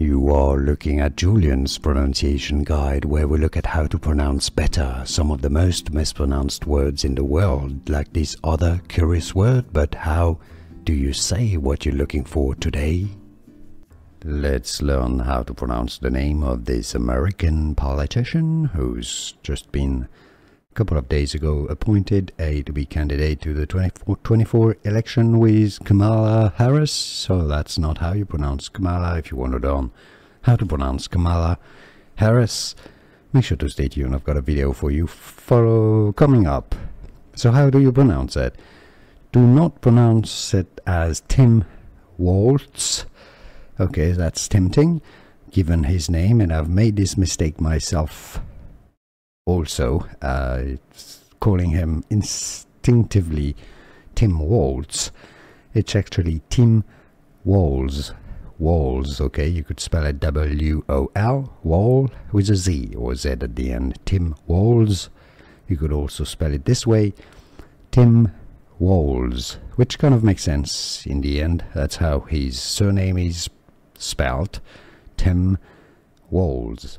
You are looking at Julien's pronunciation guide where we look at how to pronounce better some of the most mispronounced words in the world, like this other curious word, but how do you say what you're looking for today? Let's learn how to pronounce the name of this American politician who's just been a couple of days ago appointed a to be candidate to the 2024 election with Kamala Harris. So that's not how you pronounce Kamala. If you want on how to pronounce Kamala Harris, make sure to stay tuned. I've got a video for you for coming up. So how do you pronounce it? Do not pronounce it as Tim Waltz. Okay, that's tempting given his name, and I've made this mistake myself also uh, calling him instinctively Tim Waltz. It's actually Tim Walls. Walls, okay? You could spell it W O L, Wall, with a Z or Z at the end. Tim Walls. You could also spell it this way Tim Walls, which kind of makes sense in the end. That's how his surname is spelled Tim Walls.